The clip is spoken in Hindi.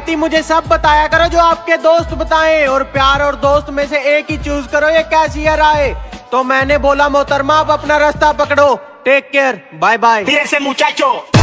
कहती, मुझे सब बताया करो जो आपके दोस्त बताएँ और प्यार और दोस्त में से एक ही चूज़ करो, ये कैसी है राय? तो मैंने बोला, मोहतरमा आप अपना रास्ता पकड़ो। Take care bye bye Tírense.